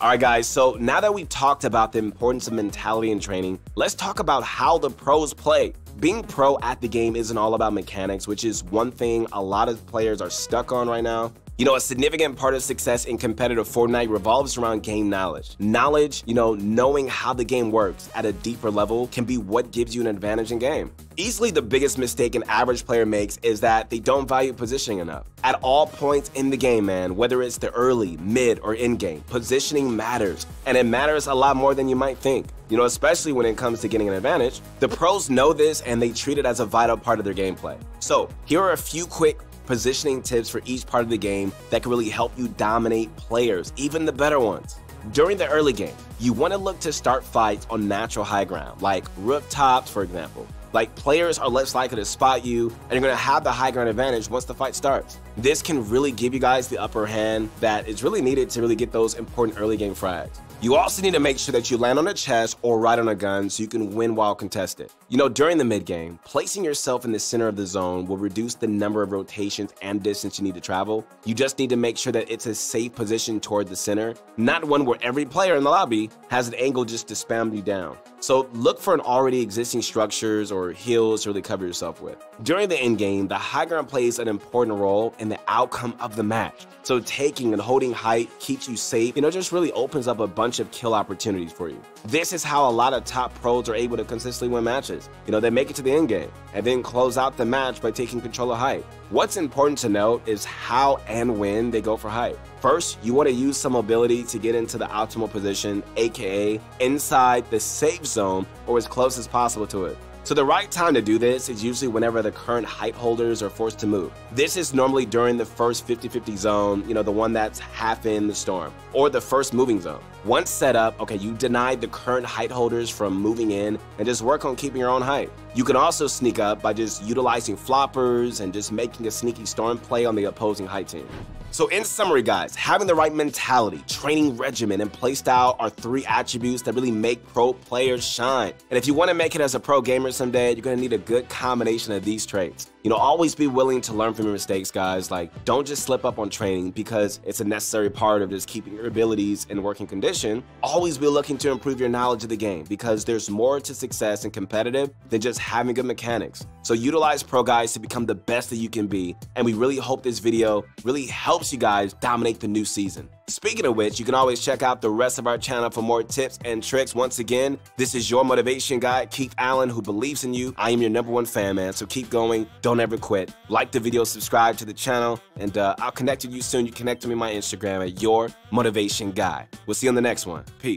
Alright guys, so now that we've talked about the importance of mentality and training, let's talk about how the pros play. Being pro at the game isn't all about mechanics, which is one thing a lot of players are stuck on right now. You know, a significant part of success in competitive Fortnite revolves around game knowledge. Knowledge, you know, knowing how the game works at a deeper level can be what gives you an advantage in game. Easily the biggest mistake an average player makes is that they don't value positioning enough. At all points in the game, man, whether it's the early, mid, or end game, positioning matters. And it matters a lot more than you might think. You know, especially when it comes to getting an advantage. The pros know this and they treat it as a vital part of their gameplay. So, here are a few quick positioning tips for each part of the game that can really help you dominate players, even the better ones. During the early game, you want to look to start fights on natural high ground, like rooftops, for example. Like players are less likely to spot you, and you're going to have the high ground advantage once the fight starts. This can really give you guys the upper hand that is really needed to really get those important early game frags. You also need to make sure that you land on a chest or right on a gun so you can win while contested. You know, during the mid game, placing yourself in the center of the zone will reduce the number of rotations and distance you need to travel. You just need to make sure that it's a safe position toward the center, not one where every player in the lobby has an angle just to spam you down. So look for an already existing structures or hills to really cover yourself with. During the end game, the high ground plays an important role in the outcome of the match. So taking and holding height keeps you safe, you know, just really opens up a bunch of kill opportunities for you. This is how a lot of top pros are able to consistently win matches. You know, they make it to the end game and then close out the match by taking control of height. What's important to note is how and when they go for height. First, you want to use some mobility to get into the optimal position, aka inside the safe zone or as close as possible to it. So the right time to do this is usually whenever the current height holders are forced to move. This is normally during the first 50-50 zone, you know, the one that's half in the storm, or the first moving zone. Once set up, okay, you deny the current height holders from moving in and just work on keeping your own height. You can also sneak up by just utilizing floppers and just making a sneaky storm play on the opposing height team. So in summary guys, having the right mentality, training regimen, and playstyle are three attributes that really make pro players shine. And if you want to make it as a pro gamer someday, you're going to need a good combination of these traits. You know, always be willing to learn from your mistakes, guys. Like, don't just slip up on training because it's a necessary part of just keeping your abilities in working condition. Always be looking to improve your knowledge of the game because there's more to success and competitive than just having good mechanics. So utilize Pro Guys to become the best that you can be. And we really hope this video really helps you guys dominate the new season. Speaking of which, you can always check out the rest of our channel for more tips and tricks. Once again, this is your motivation guy, Keith Allen, who believes in you. I am your number one fan, man, so keep going. Don't ever quit. Like the video, subscribe to the channel, and uh, I'll connect with you soon. You connect to me on my Instagram at Your Motivation Guy. We'll see you on the next one. Peace.